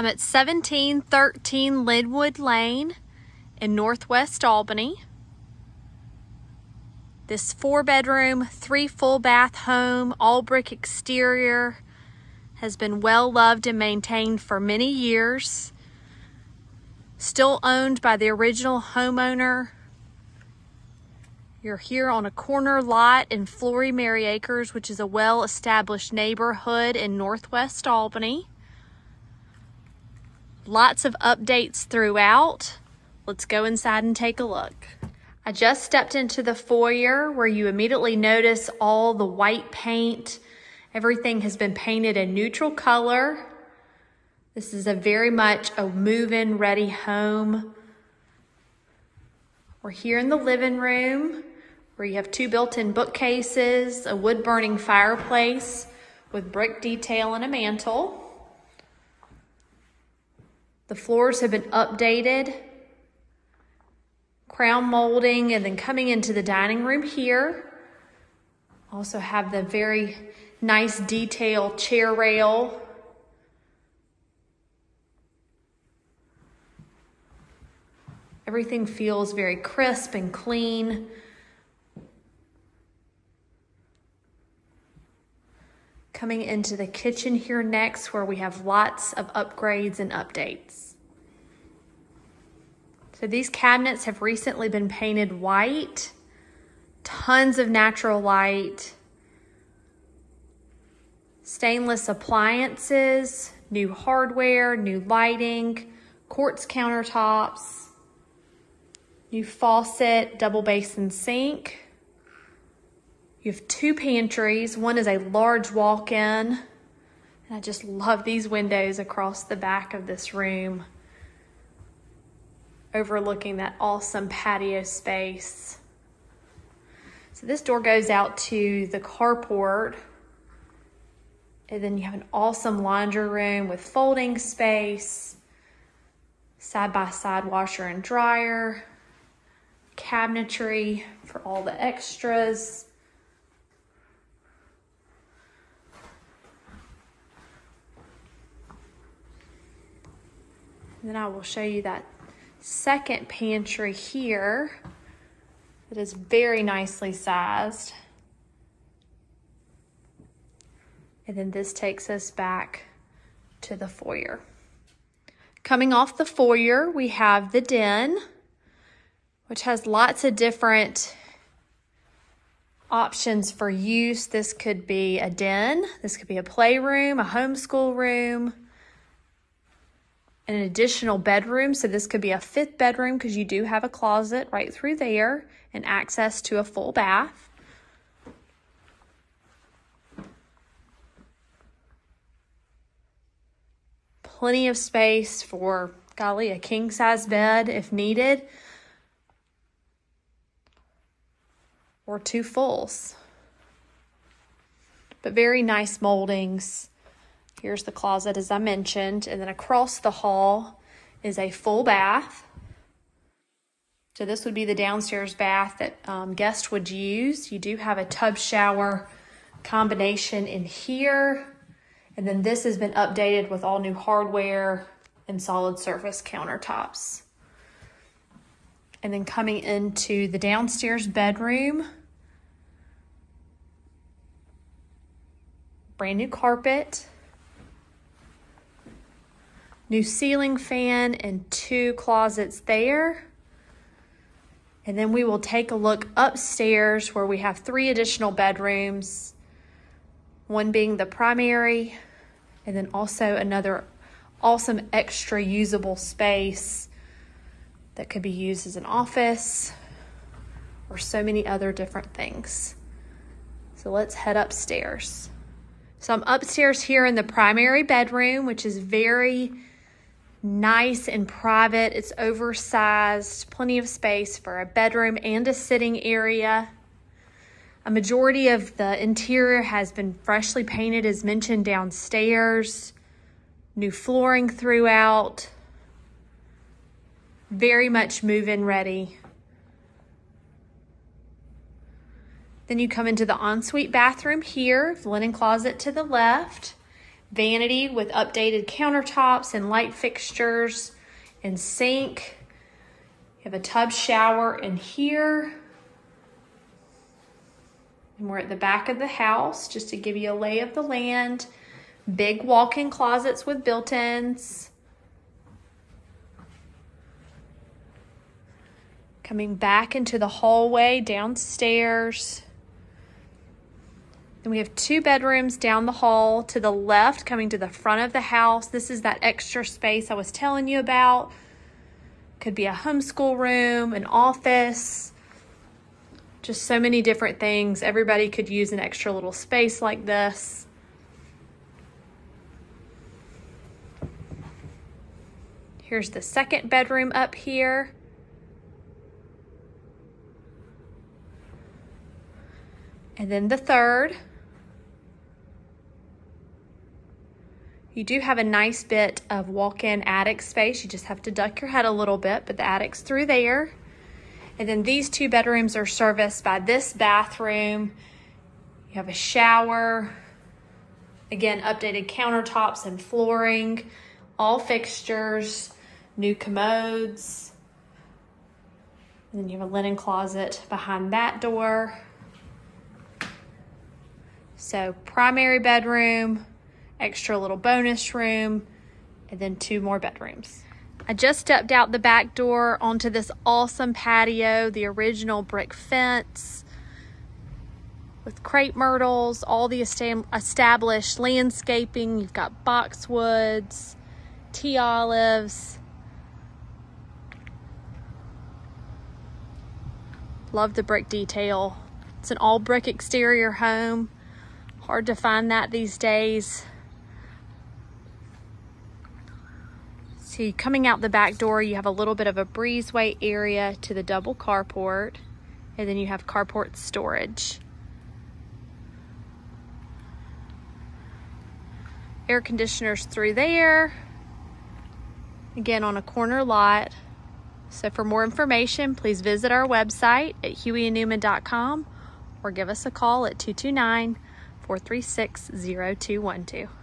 I'm at 1713 Lynwood Lane in Northwest Albany. This four bedroom, three full bath home, all brick exterior, has been well loved and maintained for many years. Still owned by the original homeowner. You're here on a corner lot in Flory Mary Acres, which is a well established neighborhood in Northwest Albany. Lots of updates throughout. Let's go inside and take a look. I just stepped into the foyer where you immediately notice all the white paint. Everything has been painted a neutral color. This is a very much a move-in ready home. We're here in the living room where you have two built-in bookcases, a wood-burning fireplace with brick detail and a mantle. The floors have been updated, crown molding, and then coming into the dining room here. Also have the very nice detail chair rail. Everything feels very crisp and clean. Coming into the kitchen here next where we have lots of upgrades and updates. So these cabinets have recently been painted white, tons of natural light, stainless appliances, new hardware, new lighting, quartz countertops, new faucet, double basin sink, you have two pantries. One is a large walk-in. And I just love these windows across the back of this room, overlooking that awesome patio space. So this door goes out to the carport. And then you have an awesome laundry room with folding space, side-by-side -side washer and dryer, cabinetry for all the extras. Then I will show you that second pantry here that is very nicely sized. And then this takes us back to the foyer. Coming off the foyer, we have the den, which has lots of different options for use. This could be a den, this could be a playroom, a homeschool room, an additional bedroom. So this could be a fifth bedroom because you do have a closet right through there and access to a full bath. Plenty of space for, golly, a king size bed if needed. Or two fulls. But very nice moldings Here's the closet as I mentioned. And then across the hall is a full bath. So this would be the downstairs bath that um, guests would use. You do have a tub shower combination in here. And then this has been updated with all new hardware and solid surface countertops. And then coming into the downstairs bedroom, brand new carpet, new ceiling fan and two closets there. And then we will take a look upstairs where we have three additional bedrooms, one being the primary, and then also another awesome extra usable space that could be used as an office or so many other different things. So let's head upstairs. So I'm upstairs here in the primary bedroom, which is very nice and private. It's oversized, plenty of space for a bedroom and a sitting area. A majority of the interior has been freshly painted as mentioned downstairs. New flooring throughout. Very much move-in ready. Then you come into the ensuite bathroom here, linen closet to the left. Vanity with updated countertops and light fixtures and sink. You have a tub shower in here. And we're at the back of the house just to give you a lay of the land. Big walk-in closets with built-ins. Coming back into the hallway downstairs. Then we have two bedrooms down the hall to the left, coming to the front of the house. This is that extra space I was telling you about. Could be a homeschool room, an office, just so many different things. Everybody could use an extra little space like this. Here's the second bedroom up here. And then the third. You do have a nice bit of walk-in attic space. You just have to duck your head a little bit, but the attic's through there. And then these two bedrooms are serviced by this bathroom. You have a shower. Again, updated countertops and flooring, all fixtures, new commodes. And then you have a linen closet behind that door. So primary bedroom, extra little bonus room, and then two more bedrooms. I just stepped out the back door onto this awesome patio, the original brick fence with crepe myrtles, all the established landscaping. You've got boxwoods, tea olives. Love the brick detail. It's an all brick exterior home. Hard to find that these days. See, coming out the back door, you have a little bit of a breezeway area to the double carport, and then you have carport storage. Air conditioners through there. Again, on a corner lot. So for more information, please visit our website at hugheyandneuman.com or give us a call at 229 436 0212.